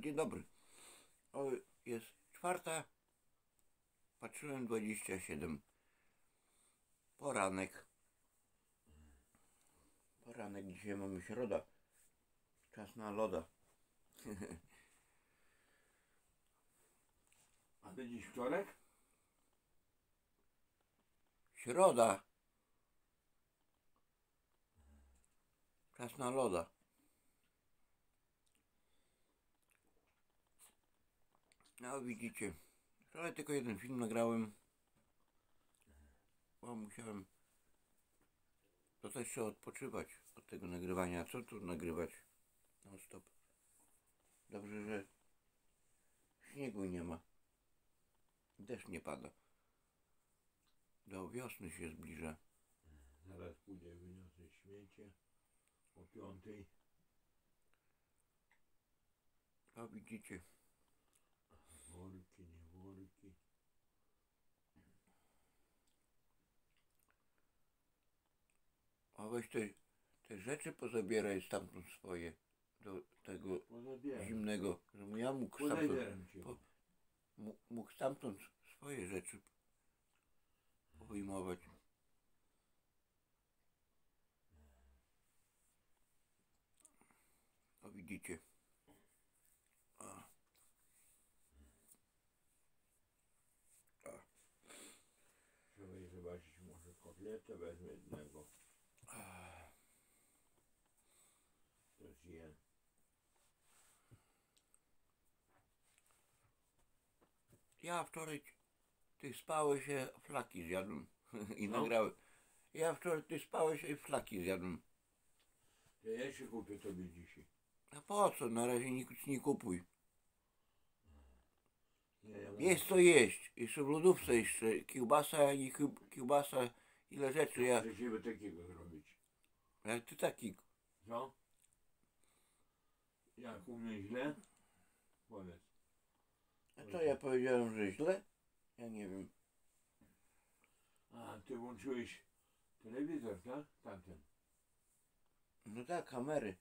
dzień dobry. O, jest czwarta. Patrzyłem 27. Poranek. Poranek. Dzisiaj mamy środa. Czas na loda. A to dziś wtorek? Środa. Czas na loda. No widzicie. Wczoraj tylko jeden film nagrałem. Bo musiałem to też trzeba odpoczywać od tego nagrywania. Co tu nagrywać? No stop. Dobrze, że śniegu nie ma. Deszcz nie pada. Do wiosny się zbliża. Zaraz pójdę, wyniosę śmiecie o piątej. A widzicie. A weź te, te rzeczy pozabieraj stamtąd swoje. Do tego Pozabieram. zimnego. Żebym ja mógł stamtąd, cię. po- mu- mógł stamtąd swoje rzeczy wyjmować. O widzicie. A. Trzeba jej zobaczyć, może kotletę wezmę jednego. To zjem. Ja wczoraj, ty spałeś się, flaki zjadłem i No. nagrałem. Ja wczoraj, ty spałeś i flaki zjadłem. To ja jeszcze kupię tobie dzisiaj. A po co? Na razie nic nie kupuj. Ja Jest co jeść. Jeszcze w lodówce jeszcze kiełbasa i kieł- kiełbasa, ile rzeczy. Ja, Muszę siebie takiego zrobić. jak ty taki. Co? Jak u mnie źle? Powiedz. A co ja powiedziałem, że źle? Ja nie wiem. A, ty włączyłeś telewizor, tak? Tamten. No tak, kamery.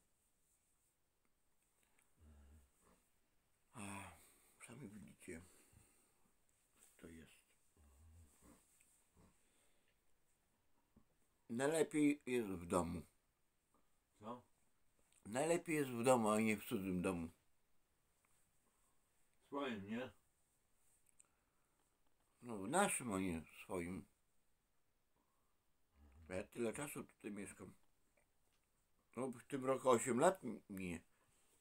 A, sami widzicie. To jest. Najlepiej jest w domu. Co? Najlepiej jest w domu, a nie w cudzym domu. Swoim, nie? No w naszym, a nie swoim. Ja tyle czasu tutaj mieszkam. No w tym roku 8 lat mi- minie.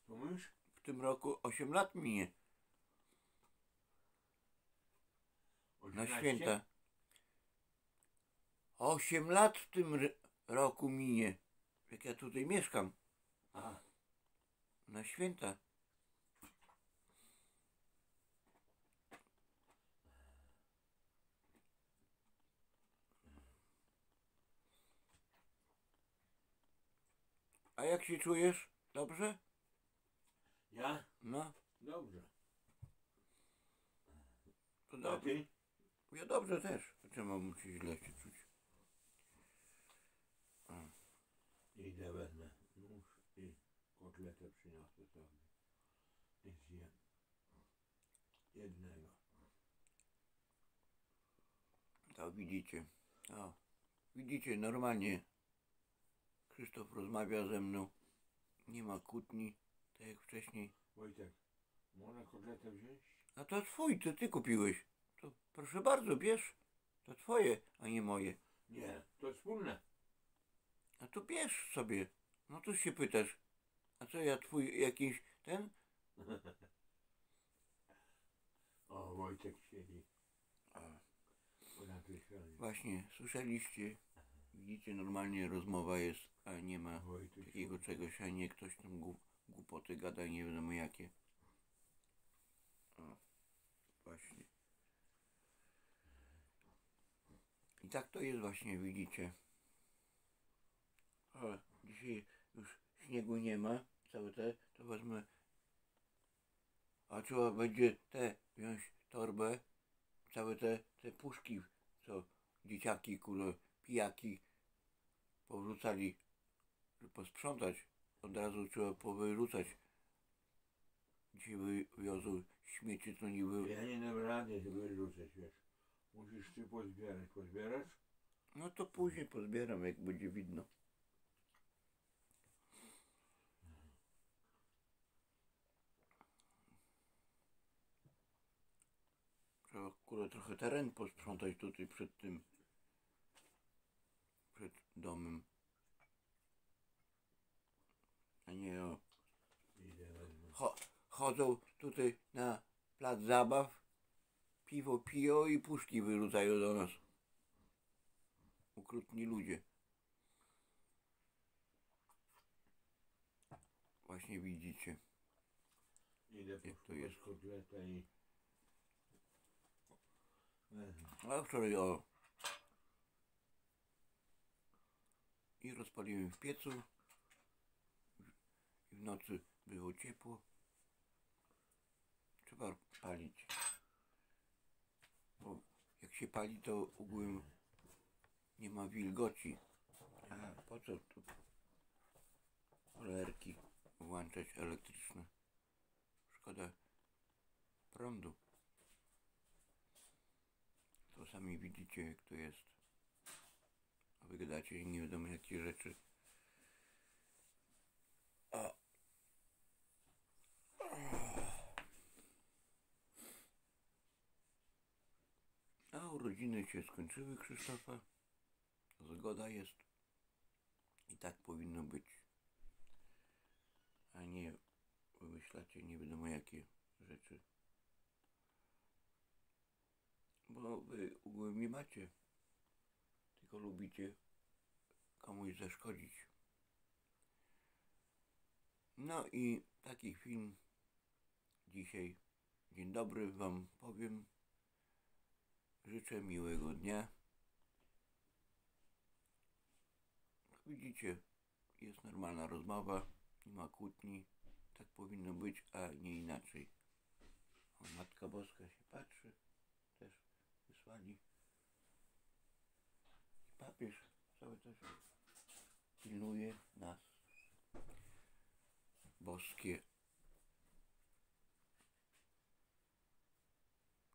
Mówisz? W tym roku 8 lat minie. Na 18? święta. 8 lat w tym roku minie. Jak ja tutaj mieszkam. A, Na święta. A jak się czujesz? Dobrze? ja? No, Dobrze. to A dobrze. ty? Ja dobrze też. Czemu mam się źle się czuć? Idę wezmę nóż i kotletę przyniosę sobie. I zjem. Jednego. To widzicie. O, widzicie, normalnie Krzysztof rozmawia ze mną. Nie ma kłótni, tak jak wcześniej. Wojtek, można kotletę wziąć? A to twój, to ty kupiłeś. To proszę bardzo, bierz. To twoje, a nie moje. Nie, to wspólne. A to bierz sobie. No to się pytasz. A co ja twój jakiś ten? O, Wojtek siedzi właśnie, słyszeliście. Widzicie, normalnie rozmowa jest, a nie ma takiego czegoś, a nie ktoś tam głup, głupoty gada, nie wiadomo jakie. O, właśnie. I tak to jest właśnie, widzicie. O, dzisiaj już śniegu nie ma, całe te, to wezmę. A trzeba będzie te, wziąć torbę, całe te, te puszki, co dzieciaki, kule, pijaki powrzucali, żeby posprzątać. Od razu trzeba powyrzucać dzisiaj wy- wiozą śmieci, to niby... Ja nie dam rady wyrzucać, wiesz. Musisz ty pozbierać. Pozbierasz? No to później pozbieram, jak będzie widno. Trzeba kurde trochę teren posprzątać tutaj przed tym. Domem. A nie o. Cho chodzą tutaj na plac zabaw, piwo piją i puszki wyrzucają do nas. Ukrutni ludzie. Właśnie widzicie. Idę Jak to jest? kotleta i... A wczoraj o. I rozpaliłem w piecu. I w nocy było ciepło. Trzeba palić. Bo jak się pali, to ogółem nie ma wilgoci. A po co tu cholerki włączać elektryczne? Szkoda prądu. To sami widzicie jak to jest. A wy gadacie nie wiadomo jakie rzeczy. A. A urodziny się skończyły Krzysztofa. Zgoda jest. I tak powinno być. A nie wymyślacie nie wiadomo jakie rzeczy. Bo wy ogółem nie macie. Tylko lubicie komuś zaszkodzić. No i taki film dzisiaj. Dzień dobry Wam powiem. Życzę miłego dnia. Widzicie, jest normalna rozmowa, nie ma kłótni. Tak powinno być, a nie inaczej. O, Matka Boska się patrzy też wysłali. Papież cały czas pilnuje nas. Boskie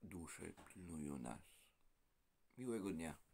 dusze pilnują nas. Miłego dnia.